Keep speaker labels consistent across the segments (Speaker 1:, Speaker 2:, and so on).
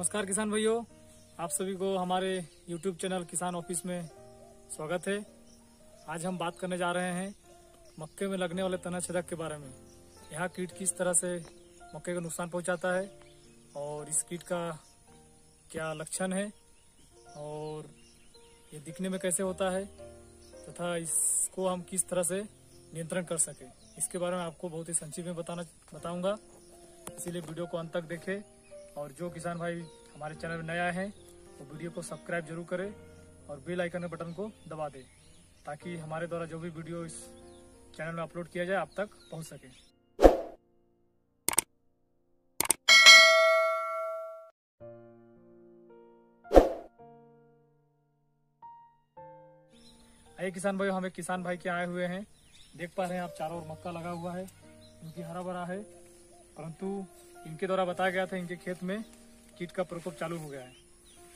Speaker 1: नमस्कार किसान भाइयों, आप सभी को हमारे YouTube चैनल किसान ऑफ़िस में स्वागत है। आज हम बात करने जा रहे हैं मक्के में लगने वाले तना छेदक के बारे में। यह कीट किस तरह से मक्के को नुकसान पहुंचाता है और इस कीट का क्या लक्षण है और ये दिखने में कैसे होता है तथा इसको हम किस तरह से नियंत्रण कर सके, इसके बारे में आपको बहुत ही संक्षिप्त में बताना, बताऊँगा। इसीलिए वीडियो को अंत तक देखें। और जो किसान भाई हमारे चैनल में नया है, वो वीडियो को सब्सक्राइब ज़रूर करें और बेल आइकन के बटन को दबा दें, ताकि हमारे द्वारा जो भी वीडियो इस चैनल में अपलोड किया जाए, आप तक पहुँच सके। आइए किसान भाई, हम किसान भाई के आए हुए हैं। देख पा रहे हैं आप, चारों ओर मक्का लगा हुआ है। इनकी हरा भरा है, परंतु इनके द्वारा बताया गया था, इनके खेत में कीट का प्रकोप चालू हो गया है।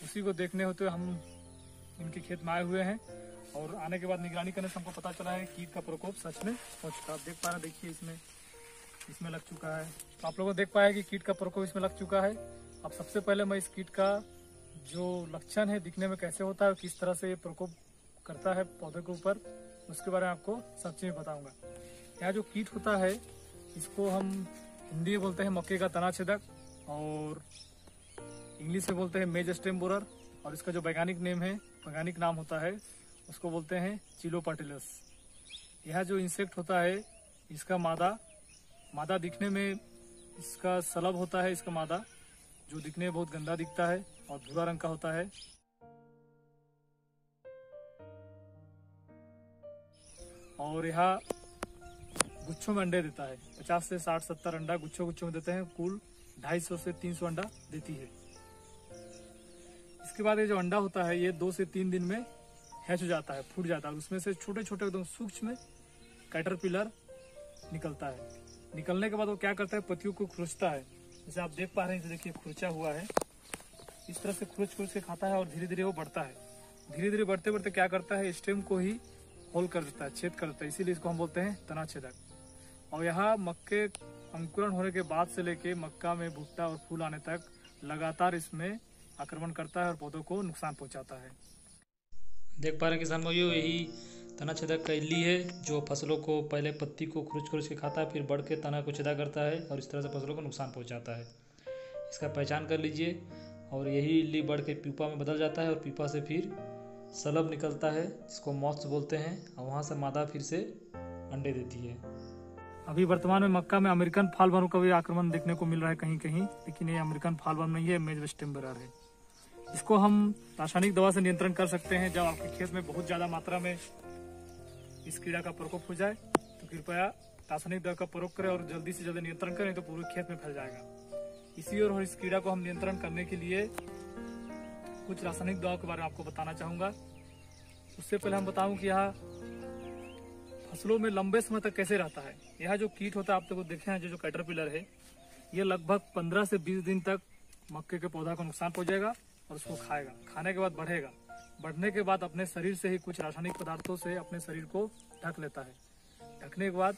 Speaker 1: उसी को देखने होते हम इनके खेत में आए हुए हैं और आने के बाद निगरानी करने से हमको पता चला है कीट का प्रकोप सच में हो चुका आप देख पा रहे देखिए इसमें इसमें लग चुका है। तो आप लोगों देख पाया कि कीट का प्रकोप इसमें लग चुका है। अब सबसे पहले मैं इस कीट का जो लक्षण है, दिखने में कैसे होता है किस तरह से ये प्रकोप करता है पौधे के ऊपर, उसके बारे में आपको सब चीज़ बताऊँगा। यहाँ जो कीट होता है, इसको हम हिंदी में बोलते हैं मक्के का तना छेदक और इंग्लिश में बोलते हैं मेज स्टेम बोरर, और इसका जो वैज्ञानिक नेम है, वैज्ञानिक नाम होता है, उसको बोलते हैं चिलोपाटिलस। यह जो इंसेक्ट होता है, इसका मादा मादा दिखने में इसका सलब होता है, इसका मादा, जो दिखने में बहुत गंदा दिखता है, और भूरा रंग का होता है। और यह गुच्छों में अंडे देता है। 50 से 60 70 अंडा गुच्छों गुच्छों में देते हैं। कुल 250 से 300 अंडा देती है। इसके बाद ये जो अंडा होता है, ये दो से तीन दिन में हैच हो जाता है, फूट जाता है। उसमें से छोटे छोटे एकदम सूक्ष्म कैटरपिलर निकलता है। निकलने के बाद वो क्या करता है? पतियों को खुरचता है। जैसे आप देख पा रहे हैं देखिए खुरचा हुआ है। इस तरह से खुरच खुरच के खाता है और धीरे धीरे वो बढ़ता है। धीरे धीरे बढ़ते बढ़ते क्या करता है? स्टेम को ही होल कर देता है, छेद कर देता है। इसीलिए इसको हम बोलते हैं तना छेदक और यहाँ मक्के अंकुरण होने के बाद से लेके मक्का में भुट्टा और फूल आने तक लगातार इसमें आक्रमण करता है और पौधों को नुकसान पहुंचाता है। देख पा रहे हैं किसान भाइयों, यही तना छेदक का इल्ली है, जो फ़सलों को पहले पत्ती को खुरच खुरच के खाता है, फिर बढ़ के तना को छेदा करता है और इस तरह से फ़सलों को नुकसान पहुंचाता है। इसका पहचान कर लीजिए और यही इल्ली बढ़ के पीपा में बदल जाता है और पीपा से फिर सलब निकलता है, जिसको मॉथ्स बोलते हैं, और वहाँ से मादा फिर से अंडे देती है। अभी वर्तमान में मक्का में अमेरिकन फालवर्म का भी आक्रमण देखने को मिल रहा है कहीं कहीं लेकिन ये अमेरिकन फालवर्म नहीं है, मेज वेस्टेम्बरर है। इसको हम रासायनिक दवा से नियंत्रण कर सकते हैं, जब आपके खेत में बहुत ज़्यादा मात्रा में इस कीड़ा का प्रकोप हो जाए तो कृपया रासायनिक दवा का प्रयोग करें और जल्दी से जल्दी नियंत्रण करें तो पूरे खेत में फैल जाएगा। इसी और इस कीड़ा को हम नियंत्रण करने के लिए कुछ रासायनिक दवाओं के बारे में आपको बताना चाहूँगा। उससे पहले हम बताऊँ कि यह फ़सलों में लंबे समय तक कैसे रहता है? यह जो कीट होता है, आप लोग देखे हैं, जो जो कैटरपिलर है, ये लगभग 15 से 20 दिन तक मक्के के पौधा को नुकसान पहुंचेगा और उसको खाएगा। खाने के बाद बढ़ेगा। बढ़ने के बाद अपने शरीर से ही कुछ रासायनिक पदार्थों से अपने शरीर को ढक लेता है। ढकने के बाद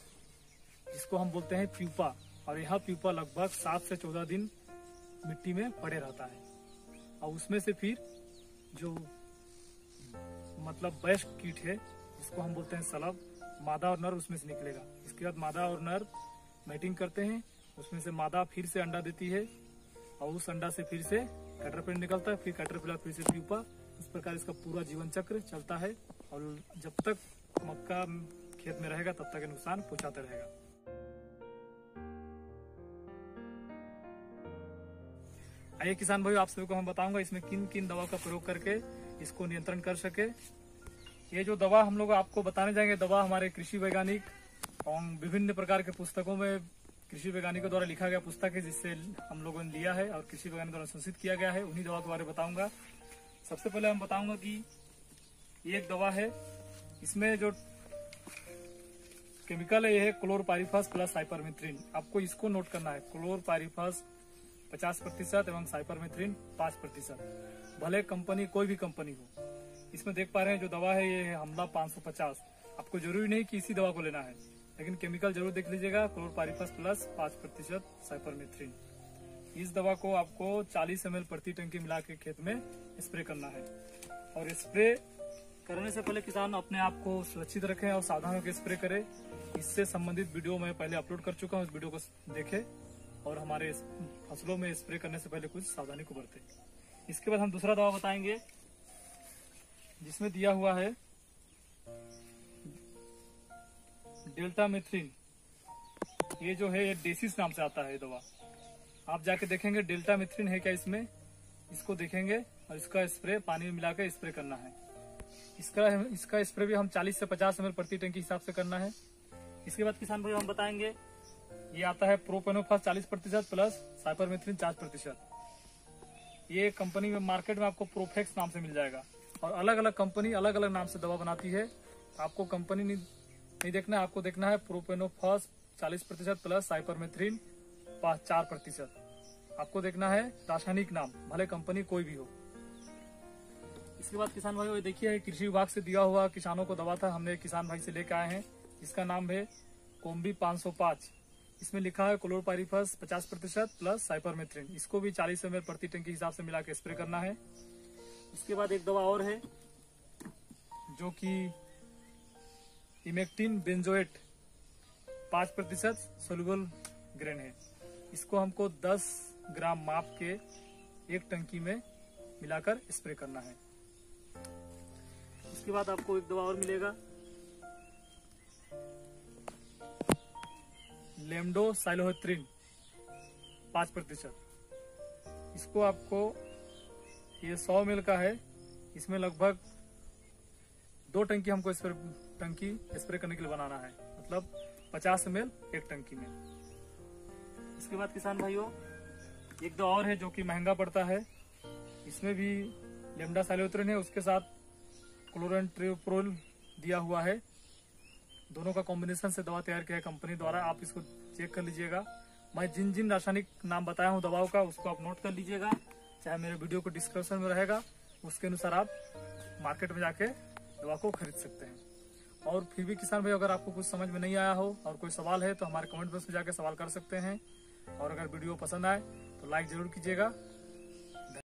Speaker 1: इसको हम बोलते हैं प्यूपा, और यह प्यूपा लगभग सात से चौदह दिन मिट्टी में पड़े रहता है। और उसमें से फिर जो मतलब वयस्क कीट है, इसको हम बोलते हैं सलब मादा और नर उसमें से निकलेगा। इसके बाद मादा और नर मैटिंग करते हैं, उसमें से मादा फिर से अंडा देती है और उस अंडा से फिर से कैटरपिलर निकलता है, फिर कैटरपिलर फिर से प्यूपा इस प्रकार इसका पूरा जीवन चक्र चलता है और जब तक मक्का खेत में रहेगा, तब तक नुकसान पहुंचाते रहेगा। आइए किसान भाई आप सभी को हम बताऊँगा इसमें किन किन दवा का प्रयोग करके इसको नियंत्रण कर सके। ये जो दवा हम लोग आपको बताने जाएँगे, दवा हमारे कृषि वैज्ञानिक और विभिन्न प्रकार के पुस्तकों में कृषि वैज्ञानिकों द्वारा लिखा गया पुस्तक है, जिससे हम लोगों ने लिया है और कृषि वैज्ञानिक द्वारा संशोधित किया गया है। उन्हीं दवा के बारे में बताऊँगा। सबसे पहले हम बताऊँगा कि ये एक दवा है। इसमें जो केमिकल है, यह है क्लोरपाइरिफास प्लस साइपरमेथ्रिन आपको इसको नोट करना है। क्लोरपाइरिफास पचास प्रतिशत एवं साइपरमेथ्रिन पाँच प्रतिशत। भले कंपनी, कोई भी कंपनी हो। इसमें देख पा रहे हैं, जो दवा है, ये है हमला 550 आपको ज़रूरी नहीं कि इसी दवा को लेना है, लेकिन केमिकल ज़रूर देख लीजिएगा क्लोरपारिफस प्लस पाँच प्रतिशत साइपरमेथ्रिन इस दवा को आपको 40 एम प्रति टंकी मिला के खेत में स्प्रे करना है। और स्प्रे करने से पहले किसान अपने आप को सुरक्षित रखें और सावधान होकर स्प्रे करें। इससे संबंधित वीडियो मैं पहले अपलोड कर चुका हूँ, इस वीडियो को देखें और हमारे फ़सलों में स्प्रे करने से पहले कुछ सावधानी को बरतें। इसके बाद हम दूसरा दवा बताएँगे जिसमें दिया हुआ है डेल्टा मिथ्रिन। ये जो है, ये डेसिस नाम से आता है दवा। आप जाके देखेंगे, डेल्टा मिथ्रिन है क्या इसमें? इसको देखेंगे और इसका स्प्रे पानी में मिलाकर स्प्रे करना है। इसका इसका स्प्रे भी हम 40 से 50 एम प्रति टंकी हिसाब से करना है। इसके बाद किसान भाई, हम बताएँगे, ये आता है प्रोपेनोफास 40 प्रतिशत प्लस साइपरमेथ्रिन चार प्रतिशत। ये कंपनी में मार्केट में आपको प्रोफेक्स नाम से मिल जाएगा। और अलग अलग कंपनी अलग अलग नाम से दवा बनाती है। आपको कंपनी नहीं, नहीं देखना है आपको देखना है प्रोपेनोफास 40 प्रतिशत प्लस साइपरमेथ्रिन चार प्रतिशत। आपको देखना है रासायनिक नाम भले कंपनी कोई भी हो। इसके बाद किसान भाई देखिए कृषि विभाग से दिया हुआ किसानों को दवा था। हमने किसान भाई से लेकर आए हैं। इसका नाम है कोम्बी 505 इसमें लिखा है क्लोरोपाइरिफस 50 प्रतिशत प्लस साइपरमेथ्रिन। इसको भी 40 एम प्रति टन के हिसाब से मिला के स्प्रे करना है। इसके बाद एक दवा और है। जो कि इमेक्टिन बेंजोएट पाँच प्रतिशत सोलुबल ग्रेन है। इसको हमको 10 ग्राम माप के एक टंकी में मिलाकर स्प्रे करना है। इसके बाद आपको एक दवा और मिलेगा। लेमडो साइलोहेत्रिन पाँच प्रतिशत। इसको आपको ये सौ मिल का है। इसमें लगभग दो टंकी हमको स्प्रे टंकी स्प्रे करने के लिए बनाना है। मतलब पचास एम एक टंकी में। इसके बाद किसान भाइयों, एक दो और है जो कि महँगा पड़ता है। इसमें भी लेमडा साइलोत्रिन है, उसके साथ क्लोरन ट्रियोप्रोल दिया हुआ है। दोनों का कॉम्बिनेशन से दवा तैयार किया है कंपनी द्वारा। आप इसको चेक कर लीजिएगा। मैं जिन जिन रासायनिक नाम बताया हूँ दवाओं का, उसको आप नोट कर लीजिएगा। चाहे मेरे वीडियो को डिस्क्रिप्शन में रहेगा, उसके अनुसार आप मार्केट में जाके दवा को खरीद सकते हैं। और फिर भी किसान भाई, अगर आपको कुछ समझ में नहीं आया हो और कोई सवाल है तो हमारे कमेंट बॉक्स में जाके सवाल कर सकते हैं। और अगर वीडियो पसंद आए तो लाइक ज़रूर कीजिएगा।